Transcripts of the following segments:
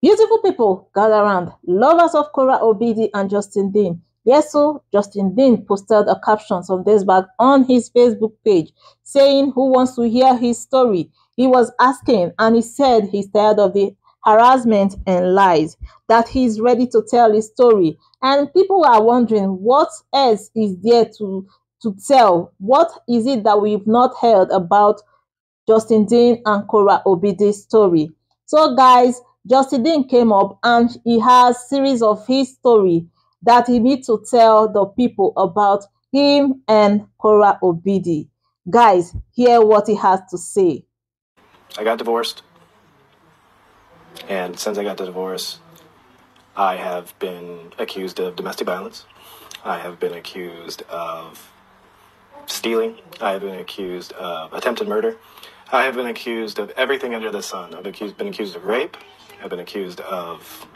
Beautiful people gather around, lovers of Korra Obidi and Justin Dean. Yes, so Justin Dean posted a caption some days back on his Facebook page saying who wants to hear his story. He was asking and he said he's tired of the harassment and lies, that he's ready to tell his story. And people are wondering what else is there to, to tell? What is it that we've not heard about Justin Dean and Korra Obidi's story? So guys, Justin Dean came up and he has series of his story that he needs to tell the people about him and Korra Obidi. Guys, hear what he has to say. I got divorced. And since I got the divorce, I have been accused of domestic violence. I have been accused of stealing. I have been accused of attempted murder. I have been accused of everything under the sun. I've accused, been accused of rape. I've been accused of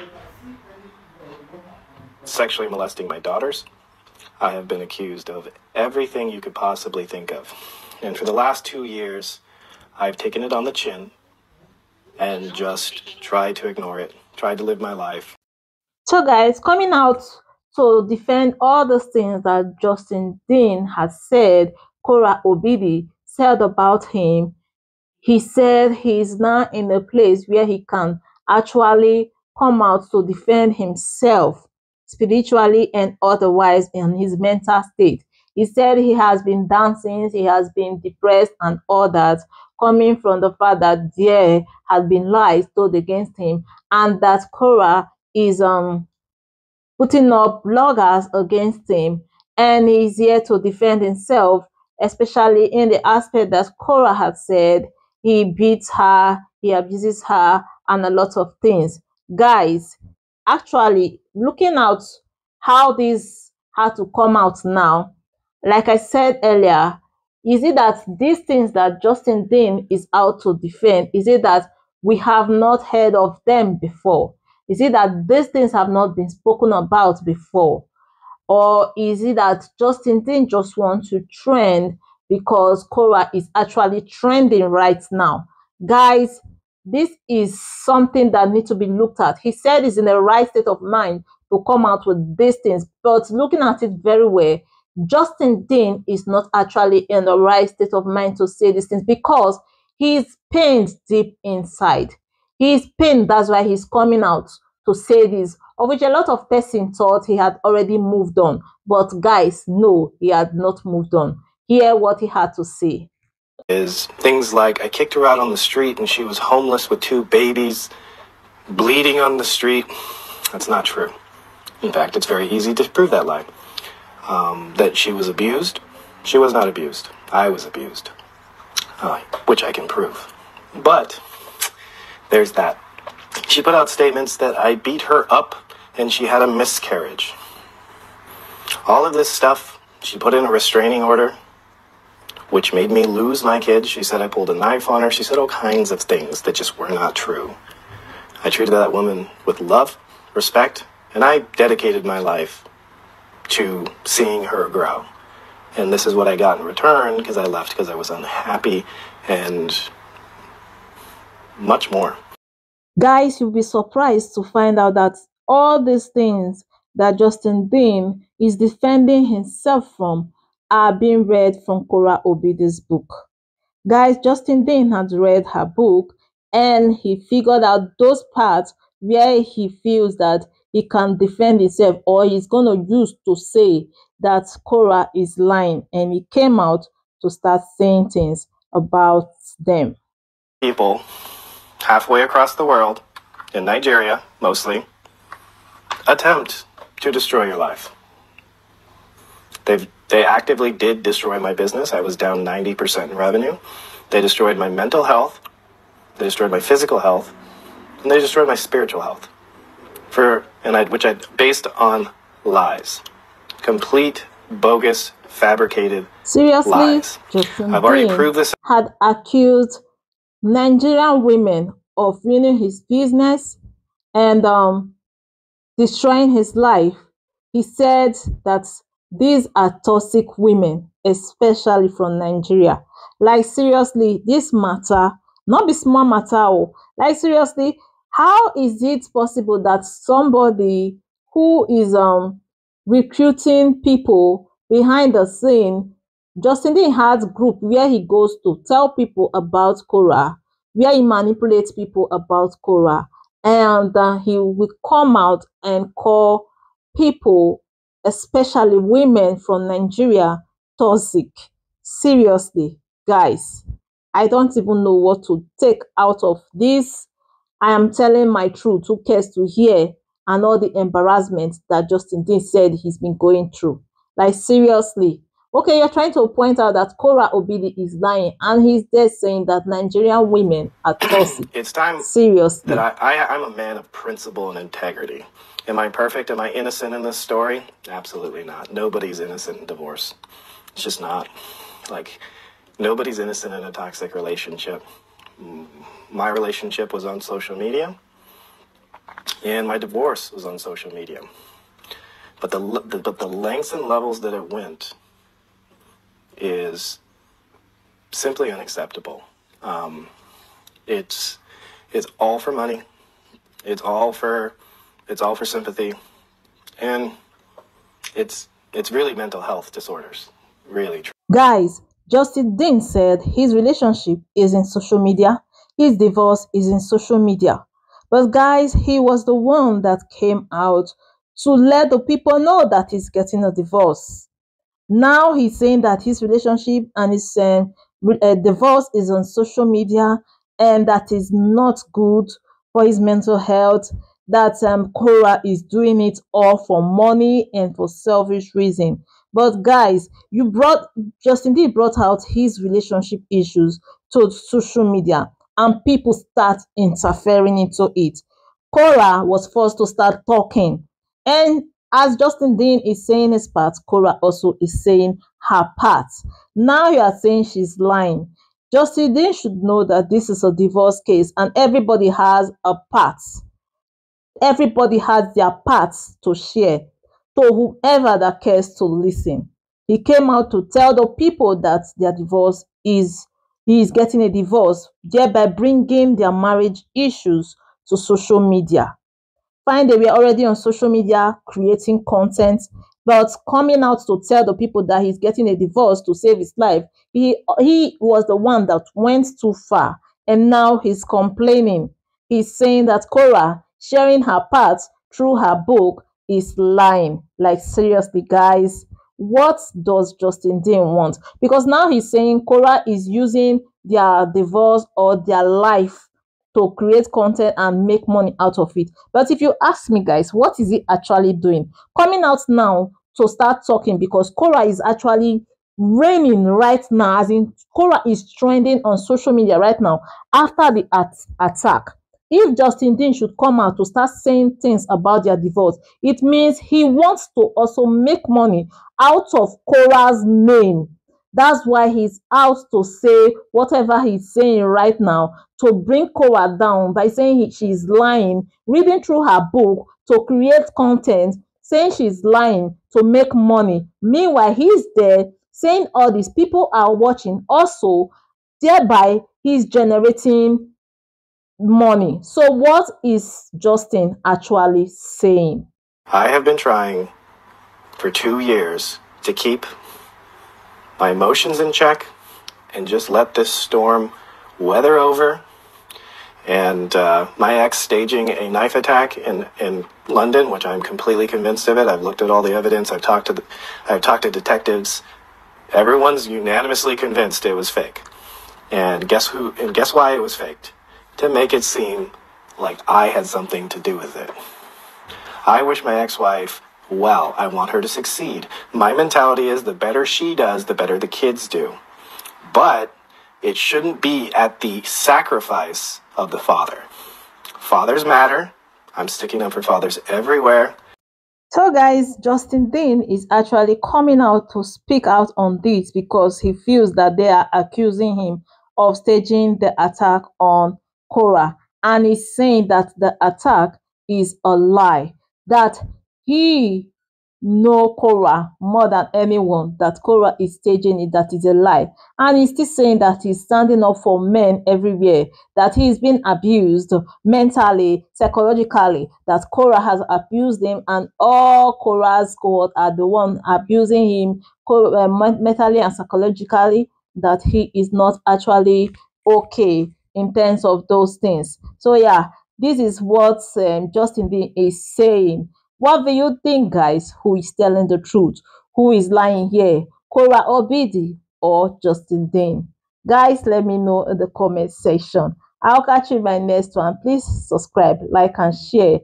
sexually molesting my daughters. I have been accused of everything you could possibly think of. And for the last two years, I've taken it on the chin and just tried to ignore it, tried to live my life. So, guys, coming out to defend all the things that Justin Dean has said, Korra Obidi said about him, he said he's now in a place where he can actually come out to defend himself spiritually and otherwise in his mental state. He said he has been dancing, he has been depressed and all that, coming from the fact that there has been lies told against him and that Korra is um putting up bloggers against him and he's here to defend himself, especially in the aspect that Korra had said he beats her, he abuses her, and a lot of things. Guys, actually looking out how this had to come out now, like I said earlier, is it that these things that Justin Dean is out to defend, is it that we have not heard of them before? Is it that these things have not been spoken about before? Or is it that Justin Dean just wants to trend because Korra is actually trending right now? Guys, this is something that needs to be looked at. He said he's in the right state of mind to come out with these things, but looking at it very well, Justin Dean is not actually in the right state of mind to say these things because he's pained deep inside. He's pained, that's why he's coming out to say this, of which a lot of person thought he had already moved on. But guys, no, he had not moved on. Hear what he had to say is things like I kicked her out on the street and she was homeless with two babies, bleeding on the street. That's not true. In fact, it's very easy to prove that lie. Um, that she was abused. She was not abused. I was abused, uh, which I can prove. But there's that. She put out statements that I beat her up and she had a miscarriage. All of this stuff, she put in a restraining order which made me lose my kids. She said I pulled a knife on her. She said all kinds of things that just were not true. I treated that woman with love, respect, and I dedicated my life to seeing her grow. And this is what I got in return because I left because I was unhappy and much more. Guys, you'll be surprised to find out that all these things that Justin Dean is defending himself from are being read from Korra Obidi's book. Guys, Justin Dean has read her book and he figured out those parts where he feels that he can defend himself or he's going to use to say that Korra is lying and he came out to start saying things about them. People halfway across the world, in Nigeria mostly, attempt to destroy your life. They've they actively did destroy my business. I was down 90% in revenue. They destroyed my mental health. They destroyed my physical health. And they destroyed my spiritual health. For and I which I based on lies. Complete bogus fabricated Seriously, lies. I've already proved this had accused Nigerian women of ruining his business and um, destroying his life. He said that these are toxic women, especially from Nigeria. Like seriously, this matter, not be small matter. Oh. Like seriously, how is it possible that somebody who is um recruiting people behind the scene justin dean has group where he goes to tell people about Korra, where he manipulates people about Korra, and uh, he will come out and call people especially women from nigeria toxic seriously guys i don't even know what to take out of this I am telling my truth. Who cares to hear and all the embarrassment that Justin Dean said he's been going through? Like seriously. Okay, you're trying to point out that Korra Obidi is lying, and he's there saying that Nigerian women are toxic. it's time seriously that I, I I'm a man of principle and integrity. Am I perfect? Am I innocent in this story? Absolutely not. Nobody's innocent in divorce. It's just not. Like nobody's innocent in a toxic relationship mm, my relationship was on social media, and my divorce was on social media. But the, the but the lengths and levels that it went is simply unacceptable. Um, it's it's all for money. It's all for it's all for sympathy, and it's it's really mental health disorders. Really. Guys, Justin Dean said his relationship is in social media his divorce is in social media. But guys, he was the one that came out to let the people know that he's getting a divorce. Now he's saying that his relationship and his uh, uh, divorce is on social media and that is not good for his mental health. That um, Korra is doing it all for money and for selfish reason. But guys, you brought Justin D brought out his relationship issues to social media and people start interfering into it. Korra was forced to start talking. And as Justin Dean is saying his part, Korra also is saying her part. Now you are saying she's lying. Justin Dean should know that this is a divorce case and everybody has a part. Everybody has their parts to share to whoever that cares to listen. He came out to tell the people that their divorce is he is getting a divorce, thereby bringing their marriage issues to social media. Fine, they were already on social media creating content, but coming out to tell the people that he's getting a divorce to save his life, he, he was the one that went too far. And now he's complaining. He's saying that Korra sharing her parts through her book is lying. Like, seriously, guys, what does Justin Dean want? Because now he's saying Korra is using their divorce or their life to create content and make money out of it. But if you ask me, guys, what is he actually doing? Coming out now to start talking because Korra is actually reigning right now, as in Korra is trending on social media right now after the at attack if Justin Dean should come out to start saying things about their divorce, it means he wants to also make money out of Korra's name. That's why he's out to say whatever he's saying right now to bring Korra down by saying he, she's lying, reading through her book to create content, saying she's lying to make money. Meanwhile, he's there saying all these people are watching. Also, thereby, he's generating money. So what is Justin actually saying? I have been trying for two years to keep my emotions in check and just let this storm weather over. And uh, my ex staging a knife attack in, in London, which I'm completely convinced of it. I've looked at all the evidence. I've talked to the, I've talked to detectives. Everyone's unanimously convinced it was fake. And guess who? And guess why it was faked? to make it seem like I had something to do with it. I wish my ex wife well. I want her to succeed. My mentality is the better she does, the better the kids do. But it shouldn't be at the sacrifice of the father. Fathers matter. I'm sticking up for fathers everywhere. So, guys, Justin Dean is actually coming out to speak out on this because he feels that they are accusing him of staging the attack on Korra. and he's saying that the attack is a lie, that he know Korra more than anyone, that Korra is staging it, that is a lie. And he's still saying that he's standing up for men everywhere, that he's been abused mentally, psychologically, that Korra has abused him, and all Korra's cohort are the one abusing him uh, mentally and psychologically, that he is not actually okay in terms of those things. So yeah, this is what um, Justin is saying. What do you think, guys? Who is telling the truth? Who is lying here? Korra Obidi or Justin Dean? Guys, let me know in the comment section. I'll catch you in my next one. Please subscribe, like, and share.